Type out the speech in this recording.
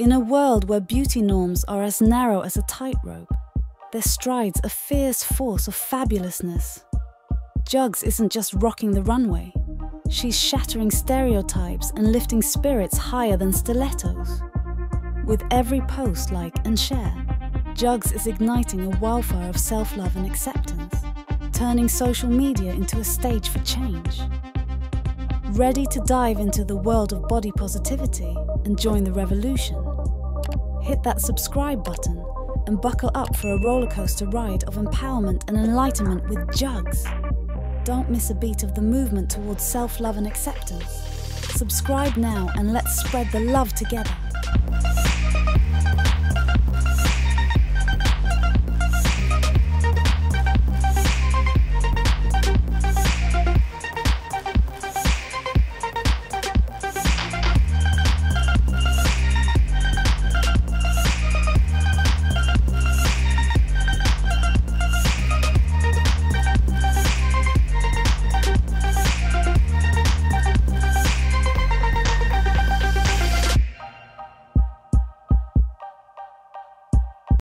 In a world where beauty norms are as narrow as a tightrope, there strides a fierce force of fabulousness. Juggz isn't just rocking the runway, she's shattering stereotypes and lifting spirits higher than stilettos. With every post, like, and share, Juggz is igniting a wildfire of self love and acceptance, turning social media into a stage for change. Ready to dive into the world of body positivity and join the revolution? Hit that subscribe button and buckle up for a rollercoaster ride of empowerment and enlightenment with Juggz. Don't miss a beat of the movement towards self love and acceptance. Subscribe now and let's spread the love together.